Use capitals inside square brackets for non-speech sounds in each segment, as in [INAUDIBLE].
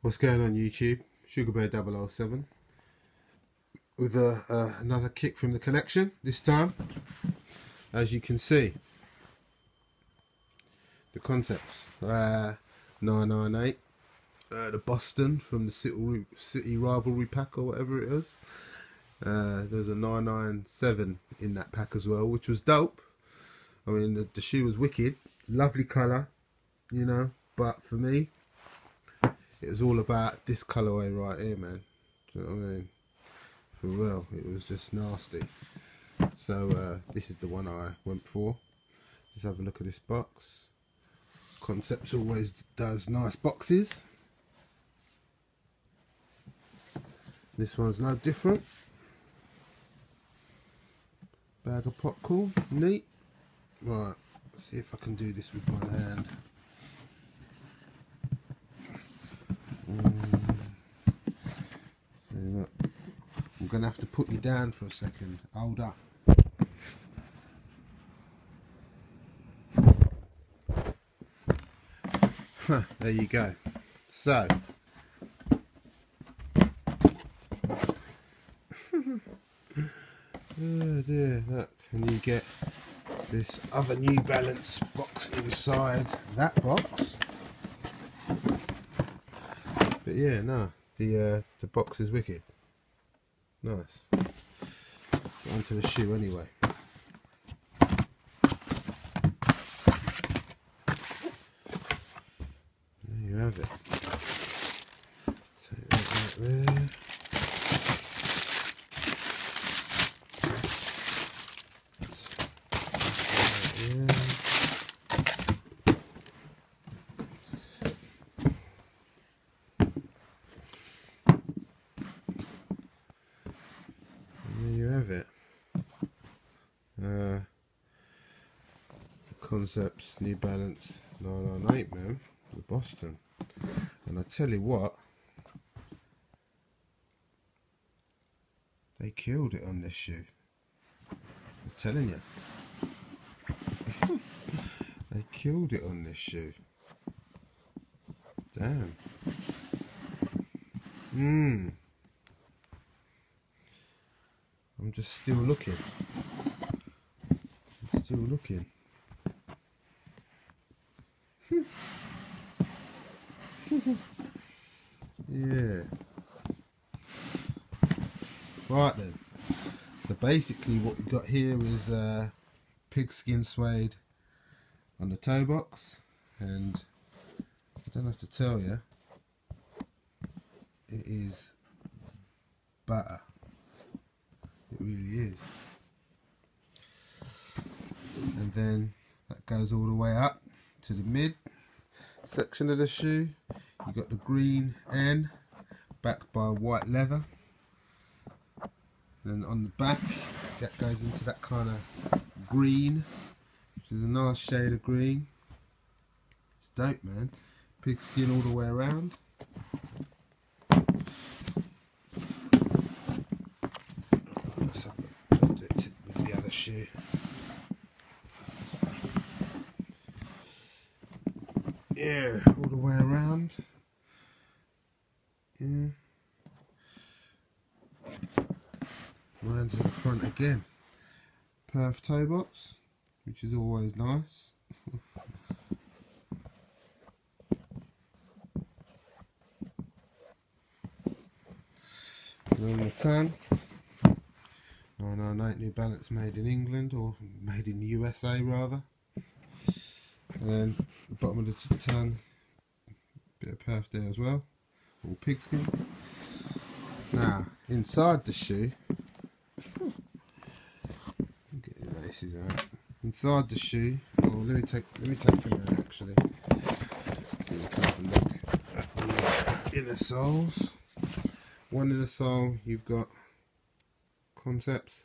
What's going on YouTube? Sugabear 007 with a, uh, another kick from the collection. This time, as you can see, the concepts uh, 998, uh, the Boston from the City, City Rivalry pack or whatever it is. Uh, there's a 997 in that pack as well, which was dope. I mean, the, the shoe was wicked, lovely colour, you know. But for me, it was all about this colorway right here, man. Do you know what I mean? For real, it was just nasty. So uh, this is the one I went for. Just have a look at this box. Concepts always does nice boxes. This one's no different. Bag of popcorn, neat. Right, see if I can do this with one hand. Mm. look, I'm going to have to put you down for a second. Hold up. There you go. So, [LAUGHS] oh dear, look, and you get this other New Balance box inside that box. But yeah, no, the uh, the box is wicked. Nice. Onto the shoe anyway. There you have it. Take that out there. Have it. Uh, Concepts New Balance 998 man, the Boston. And I tell you what, they killed it on this shoe. I'm telling you. [LAUGHS] they killed it on this shoe. Damn. Mmm. I'm just still looking. I'm still looking. yeah. Right then. So basically what you got here is uh, pigskin suede on the toe box and I don't have to tell you it is butter it really is. And then that goes all the way up to the mid section of the shoe. You've got the green N backed by white leather. Then on the back, that goes into that kind of green, which is a nice shade of green. It's dope, man. Pigskin all the way around. shoe. Yeah, all the way around. Yeah. Round to the front again. Perf toe box, which is always nice. [LAUGHS] on the tan, 998 New Balance made in England or made in the USA rather. And bottom of the tongue, bit of perf there as well, all pigskin. Now inside the shoe, get the laces out. Inside the shoe, oh let me take let me take them out actually. Inner soles. One inner sole you've got concepts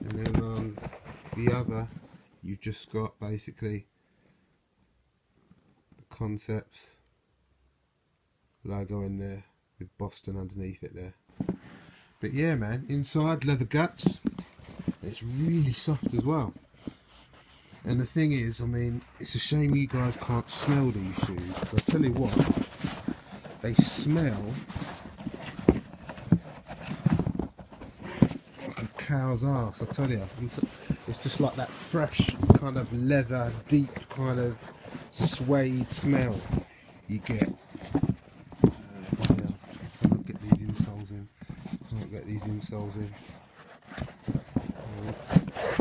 and then on the other you've just got basically the concepts logo in there with Boston underneath it there but yeah man inside leather guts it's really soft as well And the thing is, I mean, it's a shame you guys can't smell these shoes. I tell you what, they smell like a cow's ass. I tell you, it's just like that fresh kind of leather, deep kind of suede smell you get. Get these insoles in. Can't get these insoles in.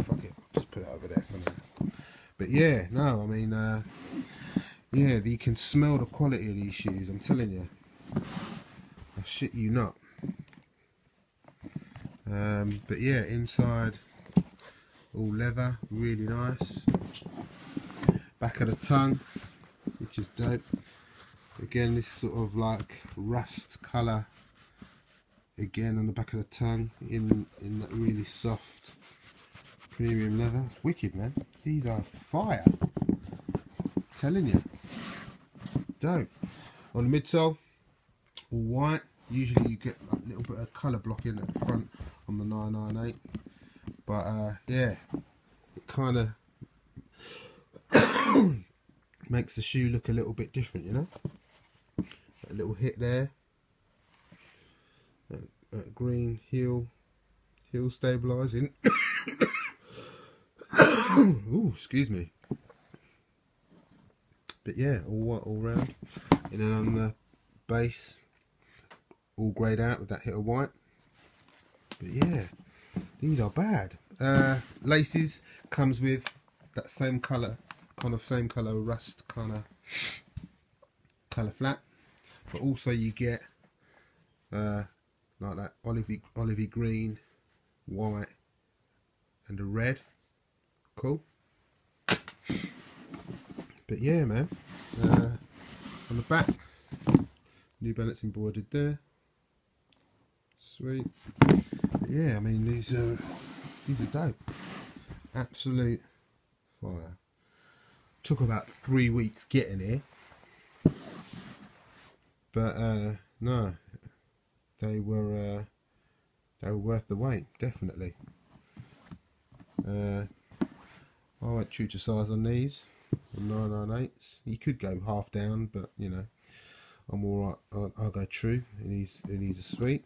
fuck it, just put it over there for now. But yeah, no, I mean, uh, yeah, you can smell the quality of these shoes. I'm telling you, I shit you not. Um, but yeah, inside all leather, really nice. Back of the tongue, which is dope. Again, this sort of like rust colour. Again, on the back of the tongue, in in that really soft premium leather. It's wicked, man. These are fire. I'm telling you, dope. On the midsole, all white. Usually you get a little bit of colour blocking at the front on the 998 but uh, yeah. It kind of [COUGHS] makes the shoe look a little bit different you know? A little hit there. That, that green heel heel stabilizing. [COUGHS] Oh excuse me. But yeah all white all round. And then on the base all greyed out with that hit of white. But yeah these are bad. Uh, laces comes with that same colour, kind of same colour rust kind of colour flat. But also you get uh, like that olivey, olivey green, white and a red. Cool. But yeah, man. Uh, on the back, New Balance embroidered there. Sweet yeah, I mean these are these are dope. Absolute fire. Took about three weeks getting here, but uh, no, they were uh, they were worth the wait, definitely. Uh, I went to size on these, 998s. You could go half down, but you know, I'm alright. I'll, I'll, go true, and these and these are sweet.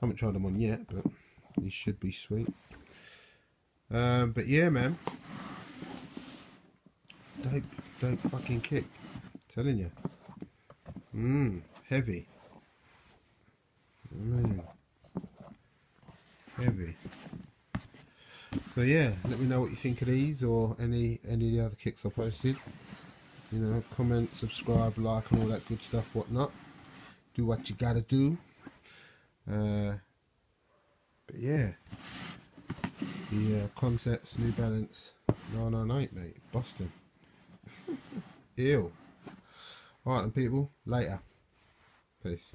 Haven't tried them on yet, but these should be sweet. Um, but yeah, man. Dope fucking kick. I'm telling you. Mmm, heavy. Mmm. Heavy. So yeah, let me know what you think of these or any any of the other kicks I posted. You know, comment, subscribe, like and all that good stuff, whatnot. Do what you gotta do. Uh, but yeah, the uh, Concepts New Balance 998, mate, Boston. [LAUGHS] Ew. Alright then, people, later. Peace.